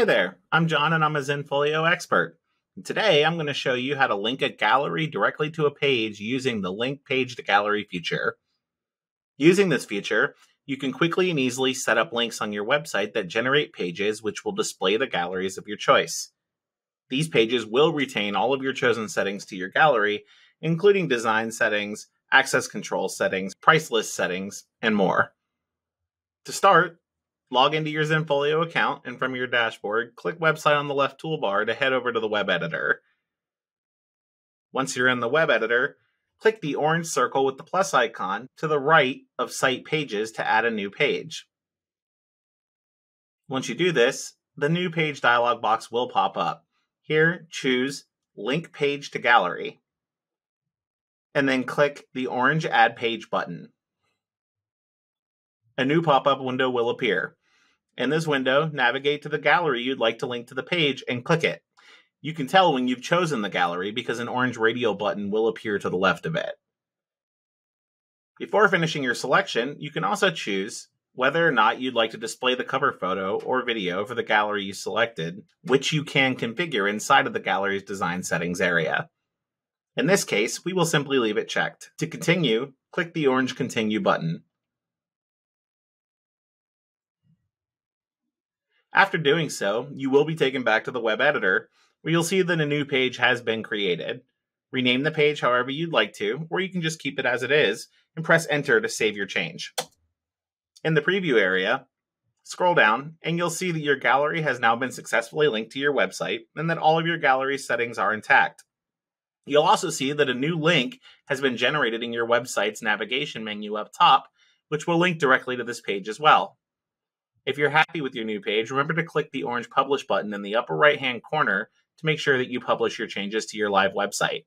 Hi there, I'm Jon and I'm a Zenfolio expert. Today I'm going to show you how to link a gallery directly to a page using the Link Page to Gallery feature. Using this feature, you can quickly and easily set up links on your website that generate pages which will display the galleries of your choice. These pages will retain all of your chosen settings to your gallery, including design settings, access control settings, price list settings, and more. To start, log into your Zenfolio account and from your dashboard, click Website on the left toolbar to head over to the web editor. Once you're in the web editor, click the orange circle with the plus icon to the right of Site Pages to add a new page. Once you do this, the new page dialog box will pop up. Here, choose Link Page to Gallery, and then click the orange Add Page button. A new pop up window will appear. In this window, navigate to the gallery you'd like to link to the page and click it. You can tell when you've chosen the gallery because an orange radio button will appear to the left of it. Before finishing your selection, you can also choose whether or not you'd like to display the cover photo or video for the gallery you selected, which you can configure inside of the gallery's design settings area. In this case, we will simply leave it checked. To continue, click the orange Continue button. After doing so, you will be taken back to the web editor, where you'll see that a new page has been created. Rename the page however you'd like to, or you can just keep it as it is, and press enter to save your change. In the preview area, scroll down, and you'll see that your gallery has now been successfully linked to your website, and that all of your gallery settings are intact. You'll also see that a new link has been generated in your website's navigation menu up top, which will link directly to this page as well. If you're happy with your new page, remember to click the orange Publish button in the upper right hand corner to make sure that you publish your changes to your live website.